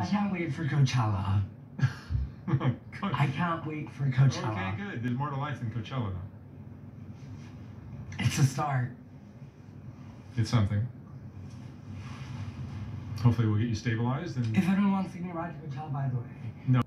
I can't wait for Coachella. I can't wait for Coachella. Okay, good. There's more to life than Coachella, though. It's a start. It's something. Hopefully, we'll get you stabilized and If anyone wants to give me a ride to Coachella, by the way, no.